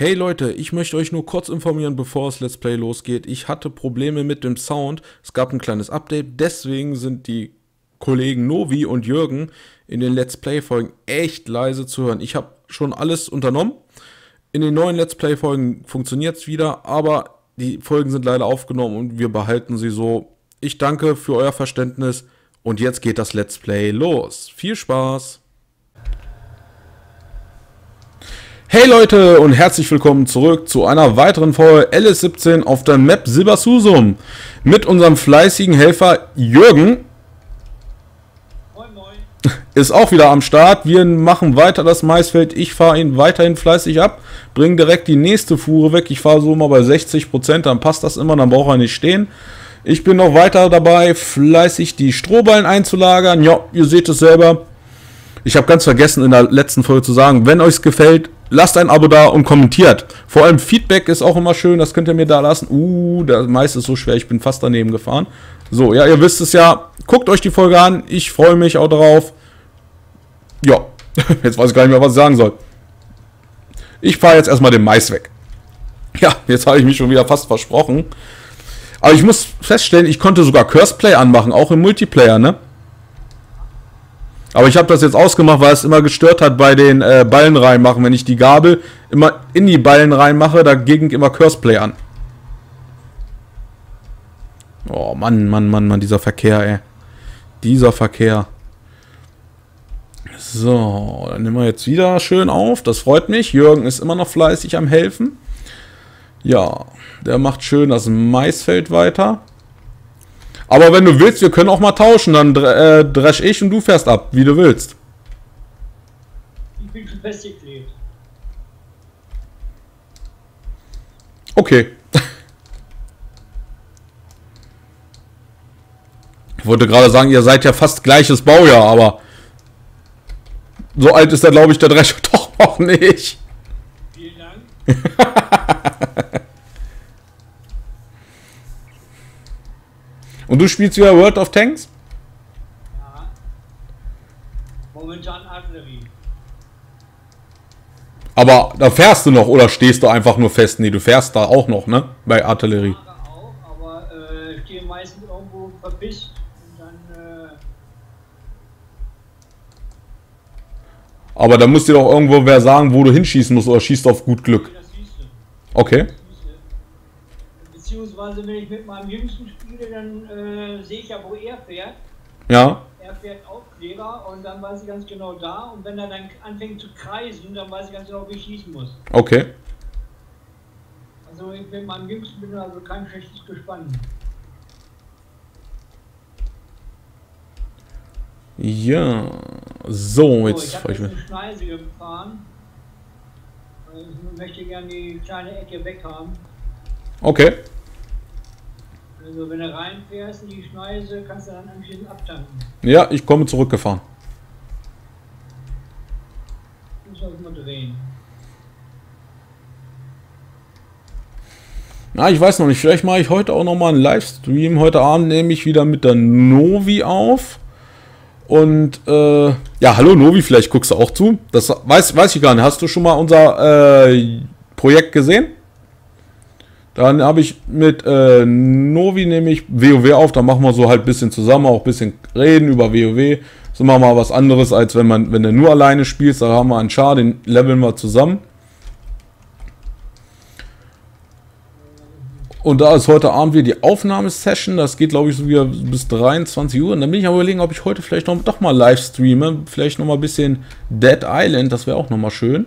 Hey Leute, ich möchte euch nur kurz informieren, bevor das Let's Play losgeht. Ich hatte Probleme mit dem Sound. Es gab ein kleines Update, deswegen sind die Kollegen Novi und Jürgen in den Let's Play-Folgen echt leise zu hören. Ich habe schon alles unternommen. In den neuen Let's Play-Folgen funktioniert es wieder, aber die Folgen sind leider aufgenommen und wir behalten sie so. Ich danke für euer Verständnis und jetzt geht das Let's Play los. Viel Spaß! Hey Leute und herzlich willkommen zurück zu einer weiteren Folge LS17 auf der Map Silbersusum mit unserem fleißigen Helfer Jürgen. Moin Moin. Ist auch wieder am Start. Wir machen weiter das Maisfeld. Ich fahre ihn weiterhin fleißig ab, bringe direkt die nächste Fuhre weg. Ich fahre so mal bei 60%, dann passt das immer, dann braucht er nicht stehen. Ich bin noch weiter dabei, fleißig die Strohballen einzulagern. Ja, ihr seht es selber. Ich habe ganz vergessen in der letzten Folge zu sagen, wenn euch es gefällt, lasst ein Abo da und kommentiert. Vor allem Feedback ist auch immer schön, das könnt ihr mir da lassen. Uh, der Mais ist so schwer, ich bin fast daneben gefahren. So, ja, ihr wisst es ja. Guckt euch die Folge an, ich freue mich auch drauf. Ja, jetzt weiß ich gar nicht mehr, was ich sagen soll. Ich fahre jetzt erstmal den Mais weg. Ja, jetzt habe ich mich schon wieder fast versprochen. Aber ich muss feststellen, ich konnte sogar Curseplay anmachen, auch im Multiplayer, ne? Aber ich habe das jetzt ausgemacht, weil es immer gestört hat bei den äh, Ballen reinmachen. Wenn ich die Gabel immer in die Ballen reinmache, da ging immer Curseplay an. Oh Mann, Mann, Mann, Mann, dieser Verkehr, ey. Dieser Verkehr. So, dann nehmen wir jetzt wieder schön auf. Das freut mich. Jürgen ist immer noch fleißig am Helfen. Ja, der macht schön das Maisfeld weiter. Aber wenn du willst, wir können auch mal tauschen. Dann äh, dresch ich und du fährst ab, wie du willst. Ich bin schon festgeklebt. Okay. Ich wollte gerade sagen, ihr seid ja fast gleiches Baujahr, aber so alt ist da, glaube ich, der Drescher doch noch nicht. Vielen Dank. Und du spielst wieder World of Tanks? Ja. Momentan Artillerie. Aber da fährst du noch oder stehst du einfach nur fest? Nee, du fährst da auch noch, ne? Bei Artillerie. Fahre auch, aber äh, stehe meistens irgendwo verpisst und dann äh, Aber da muss dir doch irgendwo wer sagen, wo du hinschießen musst oder schießt auf gut Glück. Okay. Beziehungsweise wenn ich mit meinem Jüngsten spiele, dann äh, sehe ich ja, wo er fährt. Ja. Er fährt Aufkleber und dann weiß ich ganz genau da. Und wenn er dann anfängt zu kreisen, dann weiß ich ganz genau, wie ich schießen muss. Okay. Also ich mit meinem Jüngsten bin also kein schlechtes Gespann. Ja. So, So, jetzt ich habe ich jetzt mit. Schneise gefahren. Äh, Ich möchte gerne die kleine Ecke weg haben. Okay. Also wenn du reinfährst in die Schneise, kannst du dann anschließend abtanken. Ja, ich komme zurückgefahren. Muss man mal drehen. Na, ich weiß noch nicht. Vielleicht mache ich heute auch noch mal einen Livestream. Heute Abend nehme ich wieder mit der Novi auf. Und äh, ja, hallo Novi, vielleicht guckst du auch zu. Das weiß, weiß ich gar nicht. Hast du schon mal unser äh, Projekt gesehen? Dann habe ich mit äh, Novi nämlich WoW auf. Da machen wir so halt ein bisschen zusammen, auch ein bisschen reden über WoW. Das ist immer mal was anderes, als wenn man, wenn du nur alleine spielst. Da haben wir einen Char, den leveln wir zusammen. Und da ist heute Abend wieder die Aufnahmesession. Das geht, glaube ich, so wieder bis 23 Uhr. Und dann bin ich am überlegen, ob ich heute vielleicht noch, doch mal live streame. Vielleicht noch mal ein bisschen Dead Island. Das wäre auch noch mal schön.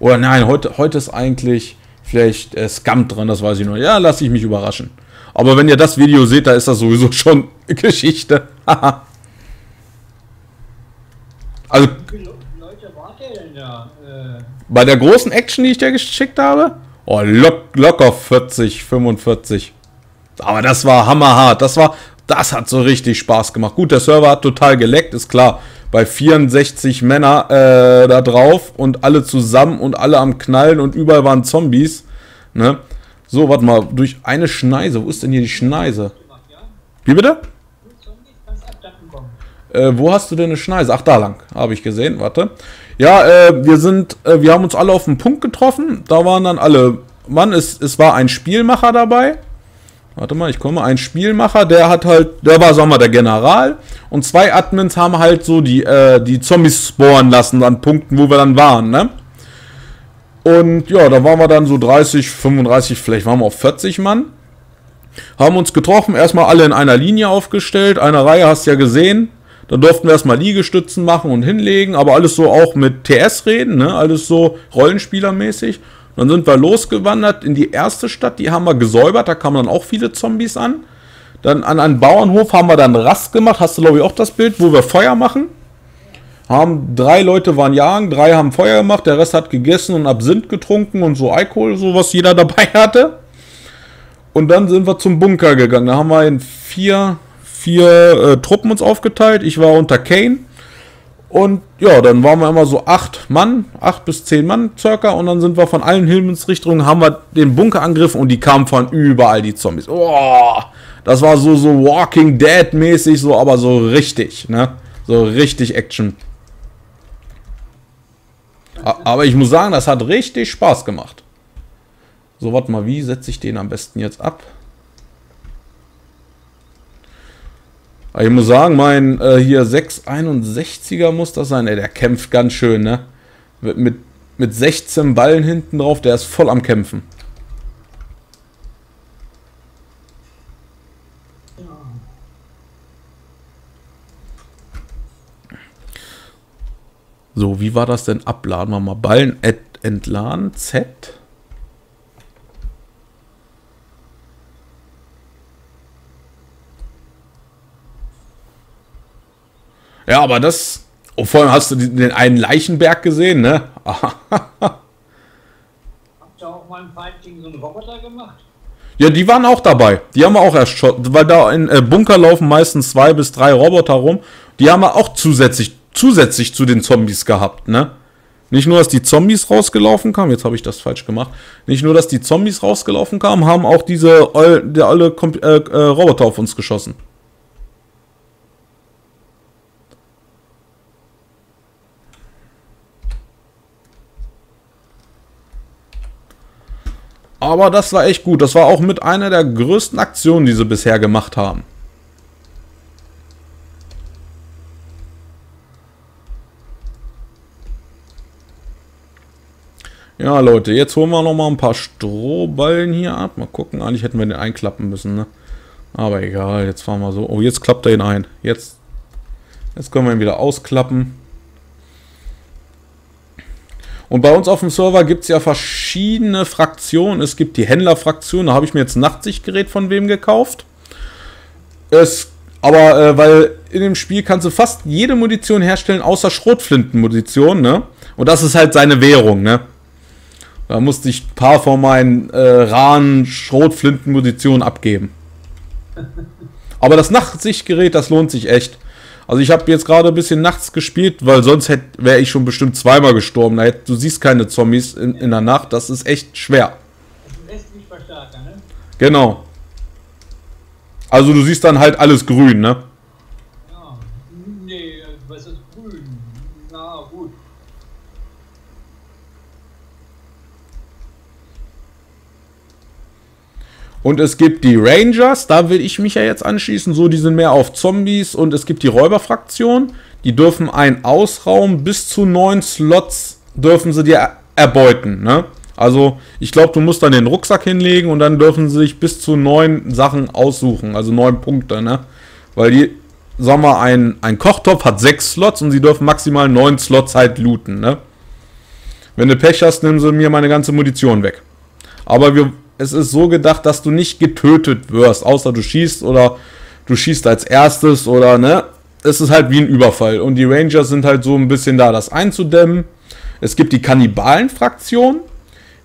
Oder nein, heute, heute ist eigentlich vielleicht äh, Scum dran. Das weiß ich noch. Ja, lasse ich mich überraschen. Aber wenn ihr das Video seht, da ist das sowieso schon Geschichte. Haha. also Leute wart ihr denn da? Äh, bei der großen Action, die ich dir geschickt habe, oh, lock, locker 40, 45. Aber das war hammerhart. Das war, das hat so richtig Spaß gemacht. Gut, der Server hat total geleckt, ist klar. Bei 64 Männer äh, da drauf und alle zusammen und alle am Knallen und überall waren Zombies. Ne? So, warte mal, durch eine Schneise. Wo ist denn hier die Schneise? Wie bitte? Äh, wo hast du denn eine Schneise? Ach, da lang, habe ich gesehen, warte. Ja, äh, wir sind, äh, wir haben uns alle auf den Punkt getroffen. Da waren dann alle, Mann, es, es war ein Spielmacher dabei. Warte mal, ich komme. Ein Spielmacher, der hat halt, der war, sagen wir, der General. Und zwei Admins haben halt so die, äh, die Zombies spawnen lassen an Punkten, wo wir dann waren, ne? Und ja, da waren wir dann so 30, 35, vielleicht waren wir auf 40 Mann. Haben uns getroffen, erstmal alle in einer Linie aufgestellt. Eine Reihe hast du ja gesehen. Dann durften wir erstmal Liegestützen machen und hinlegen, aber alles so auch mit TS reden, ne? Alles so Rollenspielermäßig. Dann sind wir losgewandert in die erste Stadt, die haben wir gesäubert, da kamen dann auch viele Zombies an. Dann an einen Bauernhof haben wir dann Rast gemacht, hast du glaube ich auch das Bild, wo wir Feuer machen. Haben drei Leute waren jagen, drei haben Feuer gemacht, der Rest hat gegessen und Absinth getrunken und so Alkohol, so was jeder dabei hatte. Und dann sind wir zum Bunker gegangen. Da haben wir in vier vier äh, Truppen uns aufgeteilt. Ich war unter Kane. Und ja, dann waren wir immer so acht Mann, acht bis zehn Mann circa. Und dann sind wir von allen Himmelsrichtungen, haben wir den Bunker angegriffen und die kamen von überall, die Zombies. Oh, das war so, so Walking Dead mäßig, so, aber so richtig, ne? So richtig Action. Aber ich muss sagen, das hat richtig Spaß gemacht. So, warte mal, wie setze ich den am besten jetzt ab? Aber ich muss sagen, mein äh, hier 661er muss das sein. Ey, der kämpft ganz schön, ne? Mit, mit, mit 16 Ballen hinten drauf, der ist voll am Kämpfen. So, wie war das denn? Abladen wir mal Ballen entladen. Z. Ja, aber das. Oh, vor allem hast du den einen Leichenberg gesehen, ne? Habt ihr auch mal ein Fight gegen so einen Roboter gemacht? Ja, die waren auch dabei. Die haben wir auch erst schon, weil da in äh, Bunker laufen meistens zwei bis drei Roboter rum. Die haben wir auch zusätzlich, zusätzlich zu den Zombies gehabt, ne? Nicht nur, dass die Zombies rausgelaufen kamen, jetzt habe ich das falsch gemacht. Nicht nur, dass die Zombies rausgelaufen kamen, haben auch diese der alle äh, äh, Roboter auf uns geschossen. Aber das war echt gut. Das war auch mit einer der größten Aktionen, die sie bisher gemacht haben. Ja, Leute, jetzt holen wir noch mal ein paar Strohballen hier ab. Mal gucken, eigentlich hätten wir den einklappen müssen, ne? Aber egal, jetzt fahren wir so. Oh, jetzt klappt er ihn ein. Jetzt, jetzt können wir ihn wieder ausklappen. Und bei uns auf dem Server gibt es ja verschiedene Fraktionen. Es gibt die Händlerfraktion, da habe ich mir jetzt ein Nachtsichtgerät von wem gekauft. Es, aber äh, weil in dem Spiel kannst du fast jede Munition herstellen, außer Schrotflintenmunition, ne? Und das ist halt seine Währung, ne? Da musste ich ein paar von meinen äh, raren Schrotflintenmunitionen abgeben. Aber das Nachtsichtgerät, das lohnt sich echt. Also ich habe jetzt gerade ein bisschen nachts gespielt, weil sonst wäre ich schon bestimmt zweimal gestorben. Du siehst keine Zombies in, in der Nacht, das ist echt schwer. Verstärker, ne? Genau. Also du siehst dann halt alles grün, ne? Ja, nee, was ist grün? Na gut. Und es gibt die Rangers, da will ich mich ja jetzt anschließen, so die sind mehr auf Zombies und es gibt die Räuberfraktion, die dürfen einen Ausraum bis zu neun Slots dürfen sie dir erbeuten, ne? Also, ich glaube, du musst dann den Rucksack hinlegen und dann dürfen sie sich bis zu neun Sachen aussuchen, also neun Punkte, ne? Weil die, sagen wir, ein, ein Kochtopf hat sechs Slots und sie dürfen maximal neun Slots halt looten, ne? Wenn du Pech hast, nehmen sie mir meine ganze Munition weg. Aber wir es ist so gedacht, dass du nicht getötet wirst, außer du schießt oder du schießt als erstes oder ne. Es ist halt wie ein Überfall. Und die Rangers sind halt so ein bisschen da, das einzudämmen. Es gibt die Kannibalen-Fraktion.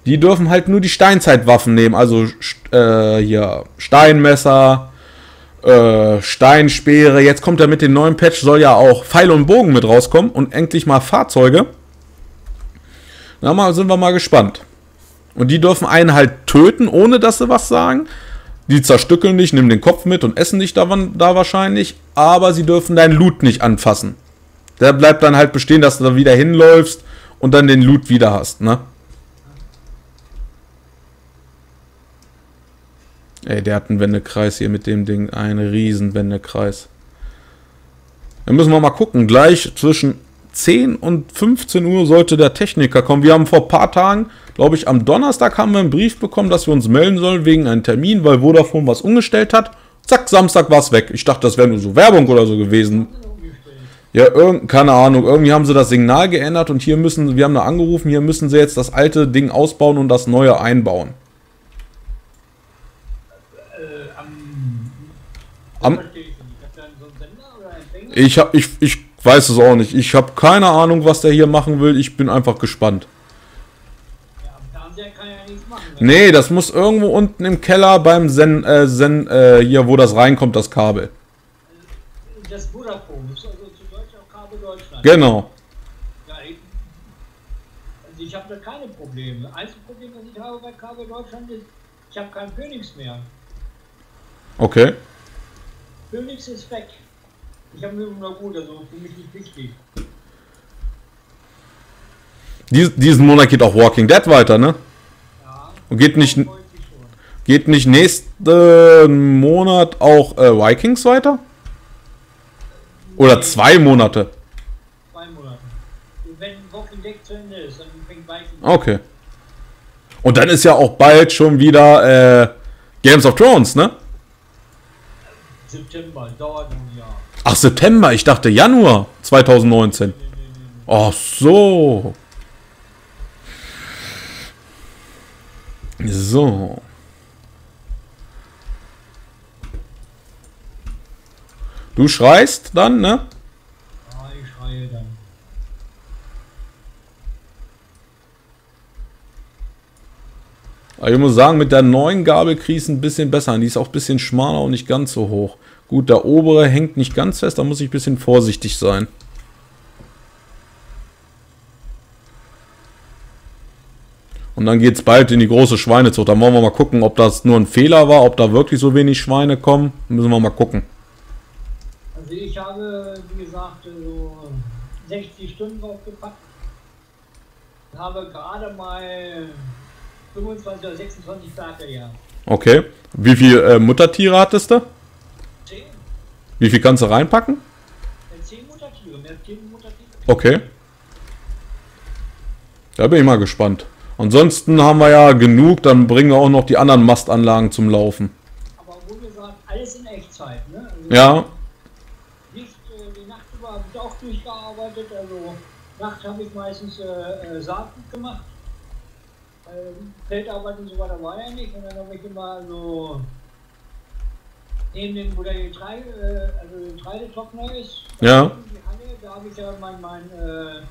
Die dürfen halt nur die Steinzeitwaffen nehmen. Also äh, hier Steinmesser, äh, Steinspeere. Jetzt kommt er mit dem neuen Patch, soll ja auch Pfeil und Bogen mit rauskommen und endlich mal Fahrzeuge. Na mal, sind wir mal gespannt. Und die dürfen einen halt töten, ohne dass sie was sagen. Die zerstückeln dich, nehmen den Kopf mit und essen dich da, da wahrscheinlich, aber sie dürfen deinen Loot nicht anfassen. Der bleibt dann halt bestehen, dass du da wieder hinläufst und dann den Loot wieder hast, ne? Ey, der hat einen Wendekreis hier mit dem Ding. Einen riesen Wendekreis. Dann müssen wir mal gucken. Gleich zwischen 10 und 15 Uhr sollte der Techniker kommen. Wir haben vor ein paar Tagen, glaube ich, am Donnerstag haben wir einen Brief bekommen, dass wir uns melden sollen wegen einem Termin, weil Vodafone was umgestellt hat. Zack, Samstag war es weg. Ich dachte, das wäre nur so Werbung oder so gewesen. Ja, irgend, keine Ahnung. Irgendwie haben sie das Signal geändert und hier müssen, wir haben da angerufen, hier müssen sie jetzt das alte Ding ausbauen und das neue einbauen. Am, ich, hab, ich, ich weiß es auch nicht. Ich habe keine Ahnung, was der hier machen will. Ich bin einfach gespannt. Nee, das muss irgendwo unten im Keller beim Zen, äh, Zen äh, hier, wo das reinkommt, das Kabel. Das Vodafone, also zu Deutsch auch Kabel Deutschland. Genau. Ja, ich, also ich habe da keine Probleme. Einzige Problem, was ich habe bei Kabel Deutschland ist, ich habe keinen Phoenix mehr. Okay. Phoenix ist weg. Ich habe nur gut, also für mich nicht wichtig. Dies, diesen Monat geht auch Walking Dead weiter, ne? Ja. Und geht nicht, geht nicht nächsten Monat auch äh, Vikings weiter? Oder zwei Monate? Zwei Monate. Wenn Walking Dead zu Ende ist, dann fängt Vikings Okay. Und dann ist ja auch bald schon wieder äh, Games of Thrones, ne? September, dauert ein Jahr. Ach, September, ich dachte Januar 2019. Ach so. So. Du schreist dann, ne? Ja, ich schreie dann. Aber ich muss sagen, mit der neuen Gabel kriegst du ein bisschen besser. Die ist auch ein bisschen schmaler und nicht ganz so hoch. Gut, der obere hängt nicht ganz fest, da muss ich ein bisschen vorsichtig sein. Und dann geht es bald in die große Schweinezucht. Da wollen wir mal gucken, ob das nur ein Fehler war, ob da wirklich so wenig Schweine kommen. Müssen wir mal gucken. Also ich habe, wie gesagt, so 60 Stunden draufgepackt. Habe gerade mal 25 oder 26 Tage, ja. Okay. Wie viele äh, Muttertiere hattest du? Wie viel kannst du reinpacken? 10 Muttertiere, mehr 10 Muttertiere. Okay. Da bin ich mal gespannt. Ansonsten haben wir ja genug, dann bringen wir auch noch die anderen Mastanlagen zum Laufen. Aber wo gesagt, alles in Echtzeit, ne? Also ja. Nicht, äh, die Nacht über habe ich auch durchgearbeitet, also Nacht habe ich meistens äh, äh, Saatgut gemacht. Äh, Feldarbeit und so weiter war ja nicht und dann habe ich immer so neben dem, wo der Getreide, äh, also Getreidetrockner ist, ja. Halle, da habe ich ja mein, mein, äh,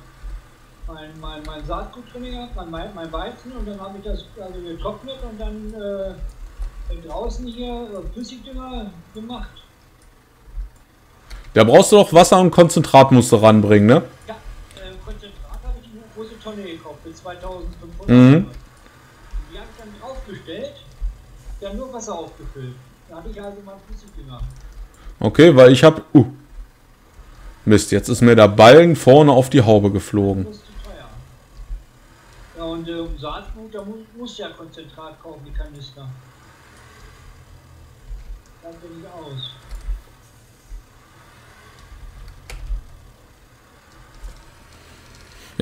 mein, mein, mein Saatgut drin gehabt, mein, mein Weizen und dann habe ich das also getrocknet und dann äh, draußen hier äh, Flüssigdünger gemacht. Da brauchst du doch Wasser und Konzentrat musst du ranbringen, ne? Ja, äh, Konzentrat habe ich eine große Tonne gekauft für 2500 mhm. Ich dann dann nur Wasser aufgefüllt. Da hatte ich also mal Flüssigdünger. Okay, weil ich habe... Uh. Mist, jetzt ist mir der Ballen vorne auf die Haube geflogen. Das ist zu teuer. Ja, und äh, um Saatgut, da muss, muss ja Konzentrat kaufen, die Kanister. Da bin ich aus.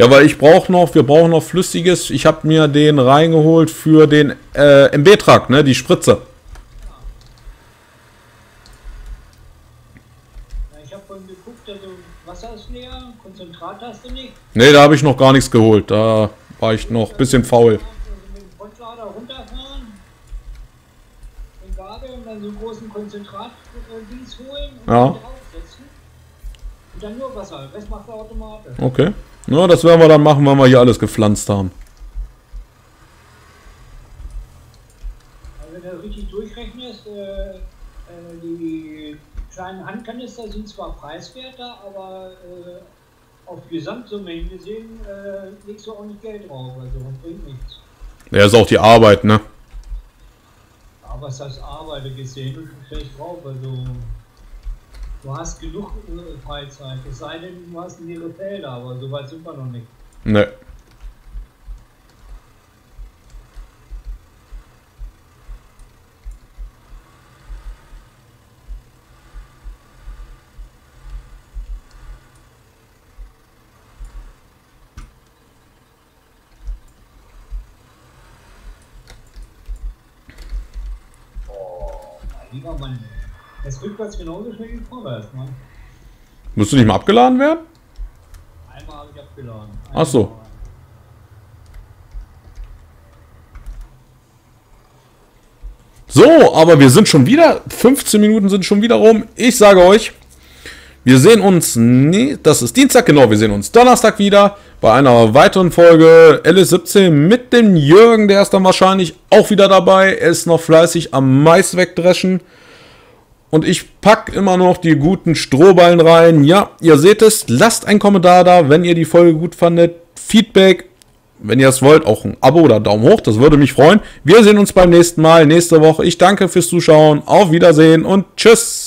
Ja, weil ich brauche noch, wir brauchen noch Flüssiges. Ich habe mir den reingeholt für den äh, MB-Trag, ne, die Spritze. Konzentrat hast du nicht? Ne, da habe ich noch gar nichts geholt. Da war ich noch ein bisschen faul. Den dann so einen großen Konzentrat-Dings holen und ja. draufsetzen. Und dann nur Wasser. Rest macht er automatisch. Okay. Na, das werden wir dann machen, wenn wir hier alles gepflanzt haben. Also wenn du richtig durchrechnest, äh, äh, die kleinen Handkanister sind zwar preiswerter, aber äh, auf die Gesamtsumme hingesehen äh, legst du auch nicht Geld drauf, also bringt nichts. Ja, ist auch die Arbeit, ne? Aber was das Arbeiten gesehen und du stellst drauf. Also du hast genug äh, Freizeit. Es sei denn, du hast leere Felder, aber so weit sind wir noch nicht. Ne. Lieber Mann, es rückwärts genauso schnell wie vorwärts, Mann. Musst du nicht mal abgeladen werden? Einmal habe ich abgeladen. Ach so. So, aber wir sind schon wieder, 15 Minuten sind schon wieder rum. Ich sage euch, wir sehen uns, nee, das ist Dienstag, genau, wir sehen uns Donnerstag wieder bei einer weiteren Folge LS17 mit dem Jürgen, der ist dann wahrscheinlich auch wieder dabei. Er ist noch fleißig am Mais wegdreschen. Und ich pack immer noch die guten Strohballen rein. Ja, ihr seht es. Lasst einen Kommentar da, wenn ihr die Folge gut fandet. Feedback, wenn ihr es wollt, auch ein Abo oder Daumen hoch. Das würde mich freuen. Wir sehen uns beim nächsten Mal, nächste Woche. Ich danke fürs Zuschauen. Auf Wiedersehen und tschüss.